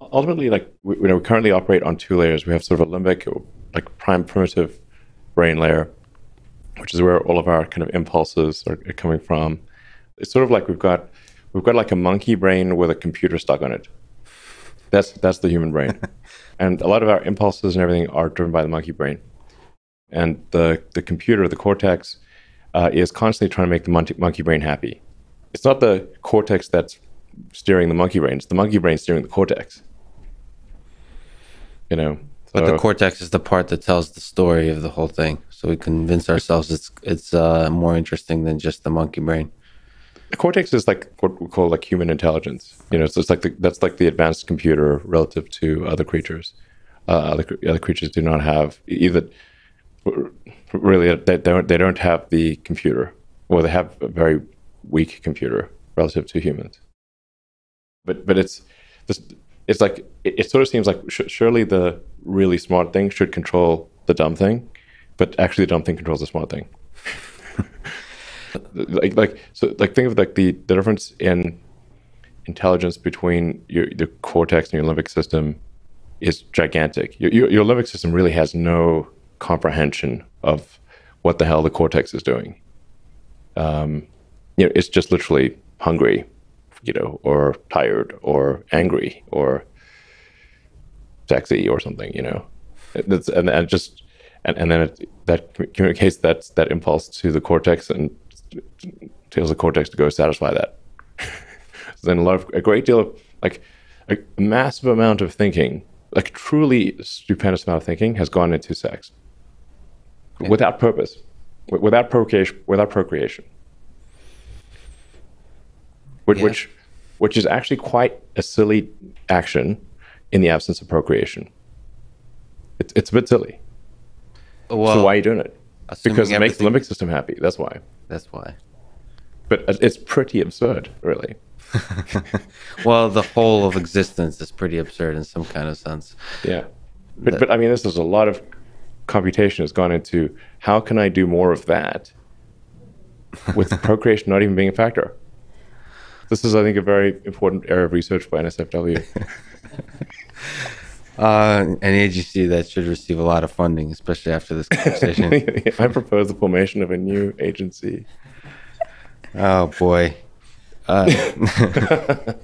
ultimately, like we, you know, we currently operate on two layers. We have sort of a limbic, like prime primitive brain layer, which is where all of our kind of impulses are, are coming from. It's sort of like we've got we've got like a monkey brain with a computer stuck on it. That's that's the human brain, and a lot of our impulses and everything are driven by the monkey brain, and the the computer, the cortex, uh, is constantly trying to make the monkey, monkey brain happy. It's not the cortex that's steering the monkey brain; it's the monkey brain steering the cortex. You know, but the cortex is the part that tells the story of the whole thing. So we convince ourselves it's it's uh, more interesting than just the monkey brain. The cortex is like what we call like human intelligence. You know, so it's like the, that's like the advanced computer relative to other creatures. Uh, other other creatures do not have either. Really, they don't they don't have the computer, or they have a very weak computer relative to humans. But but it's this it's like it, it sort of seems like sh- surely the really smart thing should control the dumb thing, but actually the dumb thing controls the smart thing. like like so like think of like the, the difference in intelligence between your the cortex and your limbic system is gigantic. Your, your, your limbic system really has no comprehension of what the hell the cortex is doing. Um, you know, it's just literally hungry you know, or tired or angry or sexy or something, you know. It's, and, and just and, and then it, that communicates that that impulse to the cortex and tells the cortex to go satisfy that. so then a lot of a great deal of like a massive amount of thinking, like truly stupendous amount of thinking, has gone into sex yeah. without purpose, without procreation, without procreation which, yeah. which which is actually quite a silly action in the absence of procreation. It's it's a bit silly. Well, so why are you doing it? Because it makes the limbic system happy. That's why. That's why. But it's pretty absurd, really. well, the whole of existence is pretty absurd in some kind of sense. Yeah. But, that, but I mean, this is a lot of computation has gone into how can I do more of that with procreation not even being a factor. This is, I think, a very important area of research by NSFW. uh, an agency that should receive a lot of funding, especially after this conversation. I propose the formation of a new agency. Oh boy. Uh,